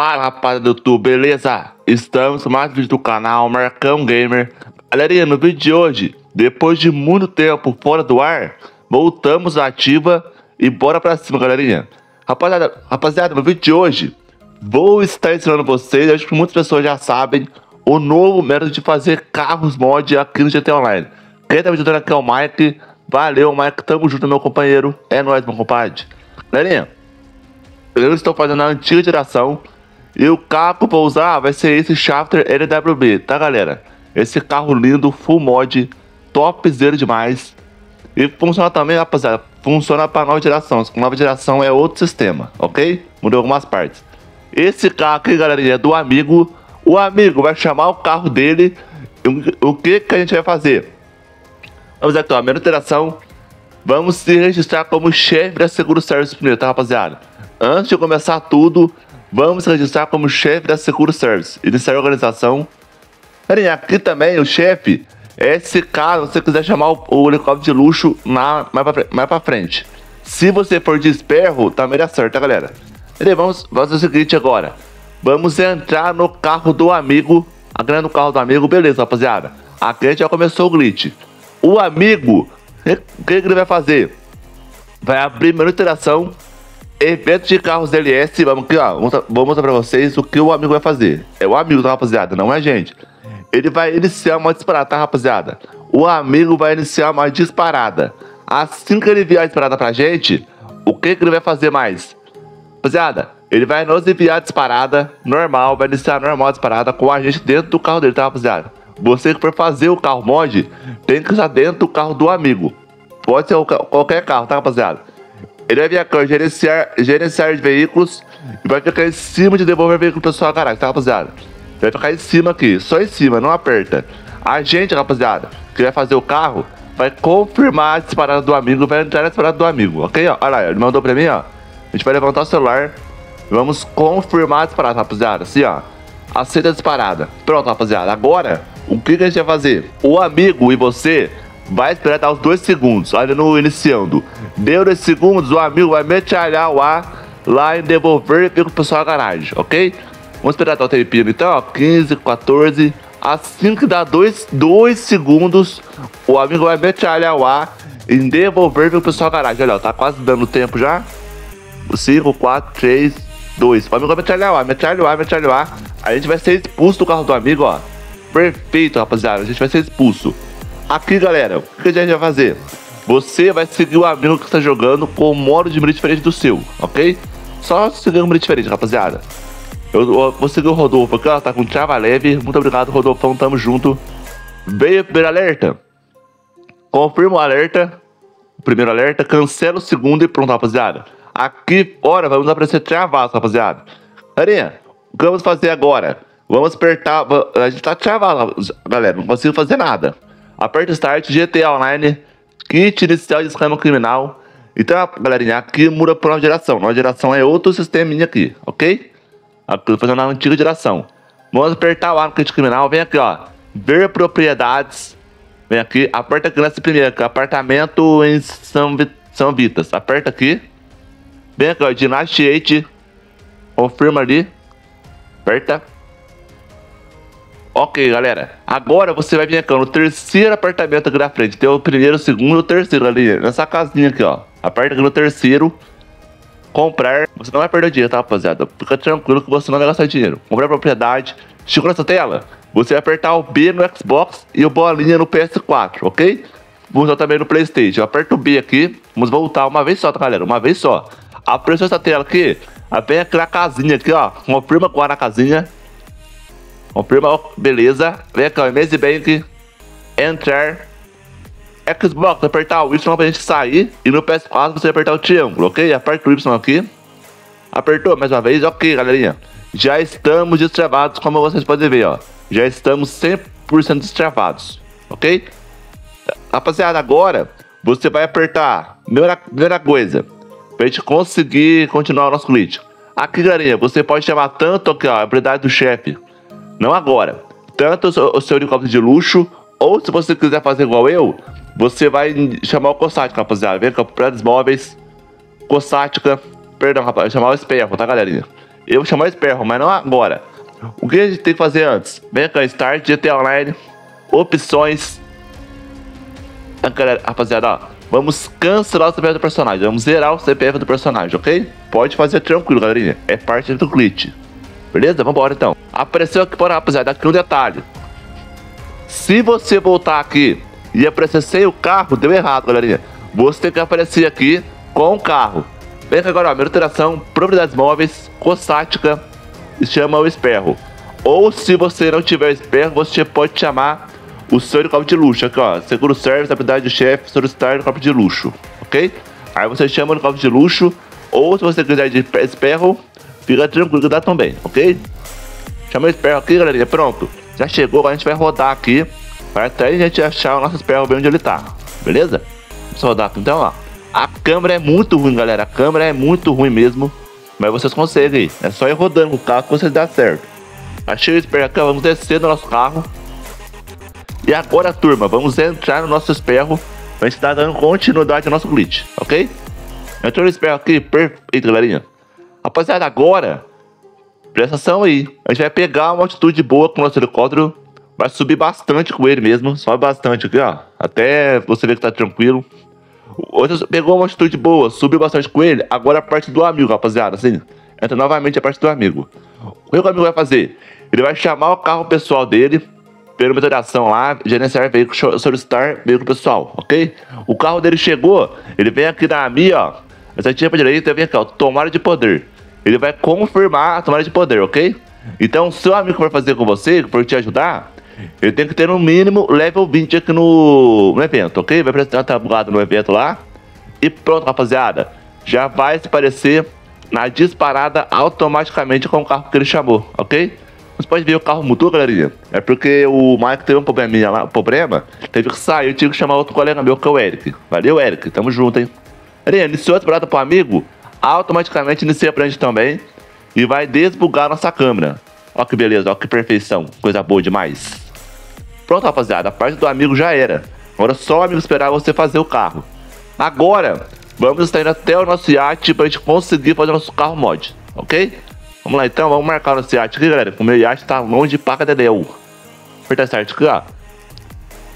Fala rapaziada do YouTube, beleza? Estamos com mais vídeo do canal Marcão Gamer. Galerinha, no vídeo de hoje, depois de muito tempo fora do ar, voltamos ativa e bora pra cima, galerinha. Rapaziada, rapaziada, no vídeo de hoje, vou estar ensinando vocês, acho que muitas pessoas já sabem, o novo método de fazer carros mod aqui no GTA Online. Quem tá me ajudando aqui é o Mike. Valeu, Mike, tamo junto, meu companheiro. É nóis, meu compadre. Galerinha, eu estou fazendo a antiga geração e o carro que eu vou usar vai ser esse Shafter LWB, tá galera? Esse carro lindo, full mod, topzera demais. E funciona também, rapaziada, funciona para nova geração. Nova geração é outro sistema, ok? Mudou algumas partes. Esse carro aqui, galerinha, é do amigo. O amigo vai chamar o carro dele. O que, que a gente vai fazer? Vamos aqui, ó, a primeira interação. Vamos se registrar como chefe da Seguro Service primeiro, tá, rapaziada? Antes de começar tudo, Vamos registrar como chefe da Securo Service. Iniciar a organização. Galerinha, aqui também o chefe é se você quiser chamar o, o helicóptero de luxo na, mais, pra, mais pra frente. Se você for de esperro, também dá certo, tá, galera? E vamos, fazer o seguinte agora. Vamos entrar no carro do amigo. Aqui no carro do amigo, beleza, rapaziada. Aqui a gente já começou o glitch. O amigo, o que, que ele vai fazer? Vai abrir menu interação Evento de carros DLS, vamos aqui, ó. Vou mostrar pra vocês o que o amigo vai fazer. É o amigo, tá, rapaziada? Não é a gente. Ele vai iniciar uma disparada, tá, rapaziada? O amigo vai iniciar uma disparada. Assim que ele enviar a disparada pra gente, o que, que ele vai fazer mais? Rapaziada, ele vai nos enviar a disparada normal, vai iniciar normal a disparada com a gente dentro do carro dele, tá, rapaziada? Você que for fazer o carro mod, tem que estar dentro do carro do amigo. Pode ser qualquer carro, tá, rapaziada? Ele vai vir aqui, ó, gerenciar, gerenciar veículos e vai ficar em cima de devolver veículo sua garagem, tá, rapaziada? Vai ficar em cima aqui, só em cima, não aperta. A gente, rapaziada, que vai fazer o carro, vai confirmar a disparada do amigo, vai entrar na disparada do amigo, ok? Olha lá, ele mandou pra mim, ó. A gente vai levantar o celular, vamos confirmar a disparada, rapaziada, assim, ó. Aceita a disparada. Pronto, rapaziada, agora, o que, que a gente vai fazer? O amigo e você vai esperar dar os dois segundos, olha no iniciando. Deu dois segundos, o amigo vai metralhar o ar lá em devolver e pega o pessoal na garagem, ok? Vamos esperar dar o tempinho então, ó, 15, 14. Assim que dá dois, dois segundos, o amigo vai metralhar o ar em devolver o pessoal na garagem. Olha, ó, tá quase dando tempo já. 5, 4, 3, 2. O amigo vai metralhar o ar, metralhar o ar, metralhar o ar. A gente vai ser expulso do carro do amigo, ó. Perfeito, rapaziada. A gente vai ser expulso. Aqui, galera, o que a gente vai fazer? Você vai seguir o amigo que está jogando com um modo de mira diferente do seu, ok? Só seguir um mira diferente, rapaziada. Eu, eu, vou seguir o Rodolfo aqui, ó, tá com trava leve. Muito obrigado, Rodolfão, tamo junto. Veio o primeiro alerta. Confirma o alerta. O primeiro alerta, cancela o segundo e pronto, rapaziada. Aqui fora vamos aparecer travado, rapaziada. Carinha, o que vamos fazer agora? Vamos apertar. A gente tá travado, galera. Não consigo fazer nada. Aperta Start, GTA Online, kit inicial de esquema criminal. Então, galerinha, aqui muda para uma geração. Nova geração é outro sisteminha aqui, ok? Aqui fazendo na antiga geração. Vamos apertar o no kit criminal. Vem aqui, ó. Ver propriedades. Vem aqui, aperta aqui nessa primeira, aqui, apartamento em São, São Vitas. Aperta aqui. Vem aqui, ó, Dynasty Confirma ali. Aperta. Ok, galera. Agora você vai vir aqui no terceiro apartamento aqui na frente. Tem o primeiro, o segundo e o terceiro ali. Nessa casinha aqui, ó. Aperta aqui no terceiro. Comprar. Você não vai perder dinheiro, tá, rapaziada? Fica tranquilo que você não vai gastar dinheiro. Comprar propriedade. Chegou nessa tela. Você vai apertar o B no Xbox e o bolinha no PS4, ok? Vamos também no Playstation. Aperta o B aqui. Vamos voltar uma vez só, tá, galera? Uma vez só. Apareceu essa tela aqui. Vem aqui na casinha aqui, ó. Confirma qual é a casinha. Confirma, beleza. Vem aqui, ó, Maze Bank, Enter, Xbox, apertar o Y pra gente sair. E no PS4 você apertar o triângulo, ok? Aperta o Y aqui. Apertou mais uma vez, ok, galerinha. Já estamos destravados, como vocês podem ver, ó. Já estamos 100% destravados, ok? Rapaziada, agora você vai apertar, primeira, primeira coisa, pra gente conseguir continuar o nosso glitch. Aqui, galerinha, você pode chamar tanto aqui, ó, a habilidade do chefe, não agora. Tanto o seu helicóptero de luxo, ou se você quiser fazer igual eu, você vai chamar o Cossática, rapaziada. Vem prédios móveis, Cossática, perdão, rapaz, chamar o Esperro, tá, galerinha? Eu vou chamar o Sperro, mas não agora. O que a gente tem que fazer antes? Vem cá, Start, GTA Online, opções. Ah, galera, rapaziada, ó, vamos cancelar o CPF do personagem. Vamos zerar o CPF do personagem, ok? Pode fazer tranquilo, galerinha. É parte do glitch. Beleza? Vambora então. Apareceu aqui, para rapaziada, aqui um detalhe. Se você voltar aqui e aparecer sem o carro, deu errado, galerinha. Você tem que aparecer aqui com o carro. Vem aqui agora, ó, minha alteração, propriedades móveis, cossática, chama o esperro. Ou se você não tiver esperro, você pode chamar o seu helicóptero de luxo. Aqui, ó, seguro service, habilidade de chefe, solicitar helicóptero de luxo, ok? Aí você chama o helicóptero de luxo, ou se você quiser de esperro, fica tranquilo que dá também, ok? Chama o esperro aqui, galerinha, pronto. Já chegou, agora a gente vai rodar aqui, para até a gente achar o nosso esperro bem onde ele tá, beleza? Vamos rodar aqui então, ó. A câmera é muito ruim, galera, a câmera é muito ruim mesmo. Mas vocês conseguem. É só ir rodando o carro que vocês dá certo. Achei o esperro aqui, vamos descer do nosso carro. E agora, turma, vamos entrar no nosso esperro pra gente estar dando continuidade ao nosso glitch, ok? Entrou no esperro aqui, perfeito, galerinha. Rapaziada, agora, presta atenção aí. A gente vai pegar uma altitude boa com o nosso helicóptero. Vai subir bastante com ele mesmo, sobe bastante aqui, ó. Até você ver que tá tranquilo. Outro pegou uma atitude boa, subiu bastante com ele. Agora a parte do amigo, rapaziada, assim. Entra novamente a parte do amigo. O que o amigo vai fazer? Ele vai chamar o carro pessoal dele, pela ação lá, gerenciar veículo, solicitar veículo pessoal, ok? O carro dele chegou, ele vem aqui na minha, ó. Essa tinha pra direita, vem aqui, ó, tomada de poder. Ele vai confirmar a tomada de poder, ok? Então, seu amigo vai fazer com você, por te ajudar, ele tem que ter no mínimo level 20 aqui no, no evento, ok? Vai precisar estar bugado no evento lá. E pronto, rapaziada. Já vai se parecer na disparada automaticamente com o carro que ele chamou, ok? Você pode ver o carro mudou, galerinha. É porque o Mike teve um probleminha lá, problema. Teve que sair, eu tive que chamar outro colega meu, que é o Eric. Valeu, Eric. Tamo junto, hein? Galerinha, iniciou a disparada pro amigo, automaticamente inicia pra gente também. E vai desbugar nossa câmera. Ó que beleza, ó que perfeição. Coisa boa demais. Pronto, rapaziada, a parte do amigo já era. Agora só o amigo esperar você fazer o carro. Agora, vamos indo até o nosso iate pra gente conseguir fazer nosso carro mod, ok? Vamos lá então, vamos marcar nosso iate aqui, galera. O meu iate tá longe pra cadedeu. Apertar certo aqui, ó.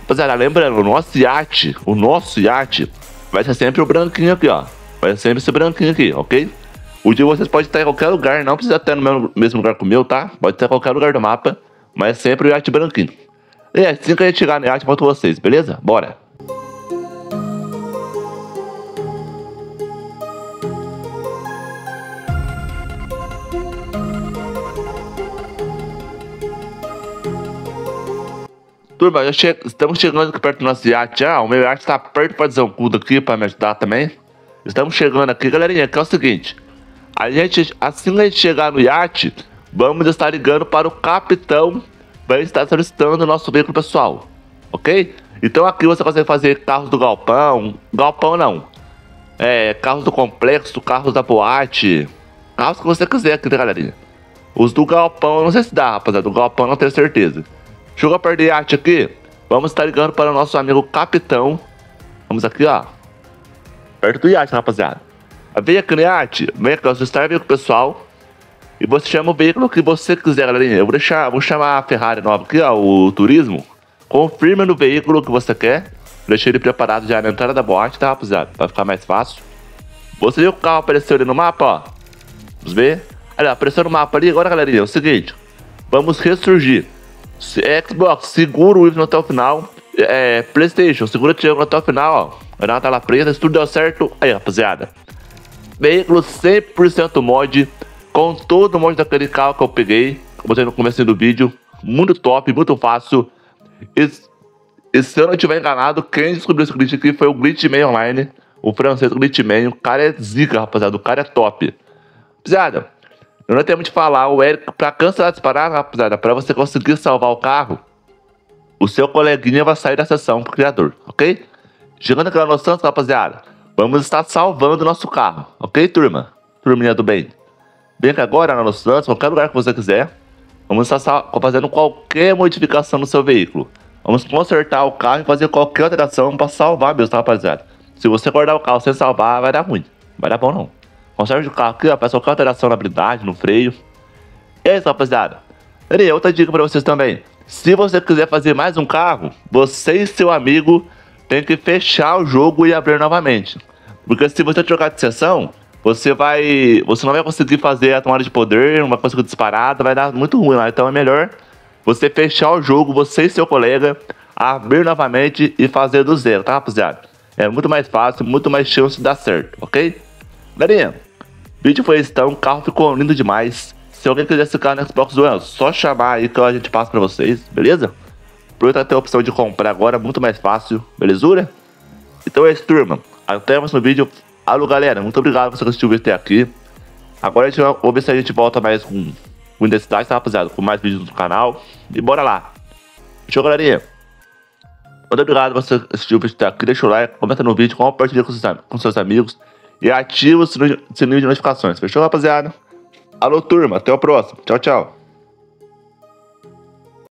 Rapaziada, lembrando, o nosso iate, o nosso iate vai ser sempre o branquinho aqui, ó. Vai sempre esse branquinho aqui, ok? O de vocês pode estar em qualquer lugar, não precisa estar no mesmo lugar que o meu, tá? Pode estar em qualquer lugar do mapa, mas sempre o iate branquinho. E é, assim que a gente chegar no iate, volto vocês, beleza? Bora! Turma, che estamos chegando aqui perto do nosso iate já. O meu iate tá perto para Zancudo aqui para me ajudar também. Estamos chegando aqui, galerinha, que é o seguinte. A gente, assim que a gente chegar no iate, vamos estar ligando para o capitão vai estar solicitando o nosso veículo pessoal, ok? Então aqui você consegue fazer carros do galpão, galpão não, é, carros do complexo, carros da boate, carros que você quiser aqui, né, galerinha? Os do galpão, não sei se dá, rapaziada, do galpão não tenho certeza. Chegou perto de arte aqui, vamos estar ligando para o nosso amigo capitão. Vamos aqui, ó, perto do iate, rapaziada. Vem aqui no iate, aqui, ó, você está veículo pessoal. E você chama o veículo que você quiser, galerinha. Eu vou deixar, vou chamar a Ferrari nova aqui, ó, o turismo. Confirma no veículo que você quer. Deixei ele preparado já na entrada da boate, tá, rapaziada? Pra ficar mais fácil. Você viu que o carro apareceu ali no mapa, ó? Vamos ver. Olha, apareceu no mapa ali. Agora, galerinha, é o seguinte. Vamos ressurgir. Xbox, segura o Y até o final. É, Playstation, segura o triângulo até o final, ó. Uma tela preta, se tudo deu certo. Aí, rapaziada. Veículo 100% mod com todo o monte daquele carro que eu peguei, botei no começo do vídeo, muito top, muito fácil. E, e se eu não estiver enganado, quem descobriu esse glitch aqui foi o Glitchman Online, o francês Glitchman, o cara é zica, rapaziada, o cara é top. Rapaziada, eu não tenho muito falar, o Eric, pra cancelar de parar, rapaziada, pra você conseguir salvar o carro, o seu coleguinha vai sair da sessão pro criador, ok? Chegando aqui na noção, rapaziada, vamos estar salvando o nosso carro, ok, turma? Turminha do bem. Cá agora na Los Santos, qualquer lugar que você quiser. Vamos estar fazendo qualquer modificação no seu veículo. Vamos consertar o carro e fazer qualquer alteração para salvar mesmo, tá, rapaziada? Se você guardar o carro sem salvar, vai dar ruim. Vai dar bom não. Conserve o carro aqui, ó, peça qualquer alteração na blindagem, no freio. E é isso, rapaziada. E outra dica pra vocês também. Se você quiser fazer mais um carro, você e seu amigo tem que fechar o jogo e abrir novamente. Porque se você trocar de sessão, você vai. Você não vai conseguir fazer a tomada de poder, não vai conseguir disparada, vai dar muito ruim lá. Então é melhor você fechar o jogo, você e seu colega, abrir novamente e fazer do zero, tá, rapaziada? É muito mais fácil, muito mais chance de dar certo, ok? Galerinha, vídeo foi esse então, o carro ficou lindo demais. Se alguém quiser esse carro no Xbox One, só chamar aí que a gente passa pra vocês, beleza? Aproveita ter a opção de comprar agora, muito mais fácil, belezura? Então é isso, turma. Até o próximo vídeo. Alô, galera, muito obrigado por você assistir o vídeo até aqui. Agora a gente vai ver se a gente volta mais com, com intensidade, tá, rapaziada? Com mais vídeos no canal. E bora lá. Show, galerinha. Muito obrigado por você assistir o vídeo até aqui. Deixa o like, comenta no vídeo, compartilha com seus, com seus amigos. E ativa o sininho de notificações. Fechou, rapaziada? Alô, turma. Até o próximo. Tchau, tchau.